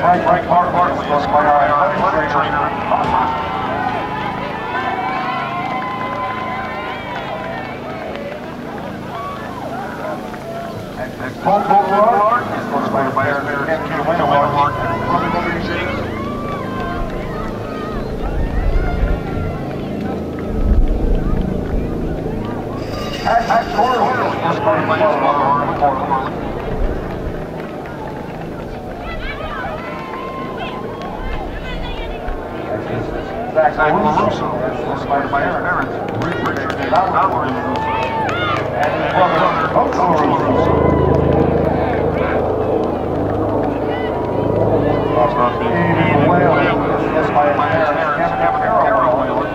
Frank, Frank Hartley, escorted by our athletic trainer, And Paul Willard, escorted by by our mayor, Ken Willard, from the Mother, Corley. Zach LaRusso, escorted by his parents, Richard and Valerie LaRusso. And his Coach LaRusso. Stevie Whalen, escorted by his parents, Kevin and Carol Whalen.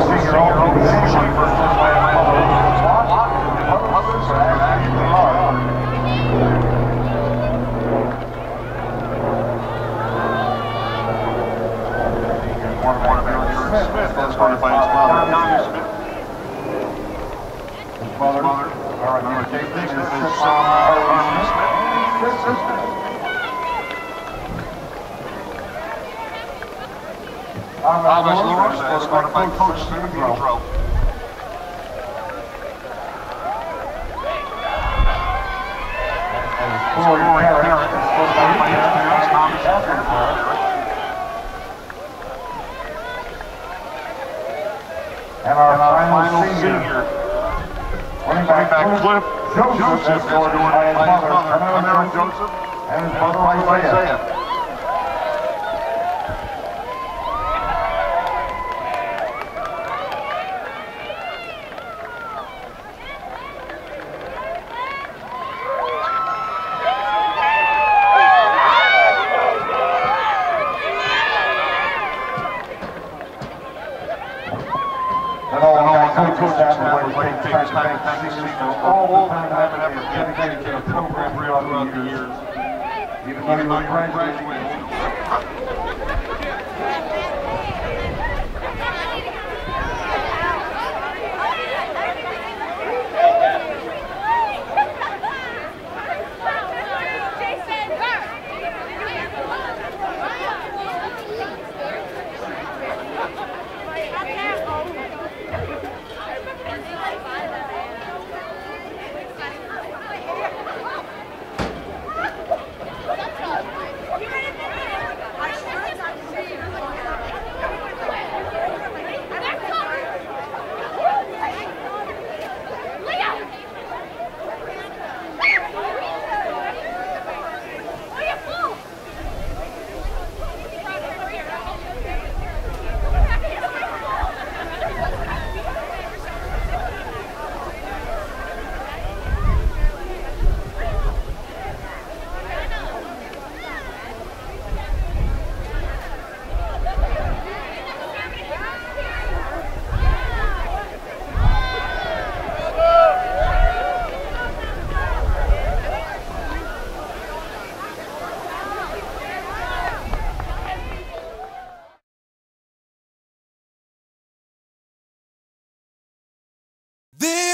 Six-year-old Schaefer, escorted by his mother, Lot, and others are actually hard. One of Aaron Smith, escorted by his mother, Donna Smith. His mother, all right, number eight, this is his son, Harvey Smith, his sister. Thomas Lewis, escorted by Coach Stephen Grow. Corey Barrett, escorted by his parents, Thomas and Barrett. And our final senior, running back Cliff Joseph, escorted by his mother, Joseph, and his brother Isaiah. And all our coaches staff and playing take time to thank you for all the time and effort dedicated to the program throughout the years. Even though you graduated.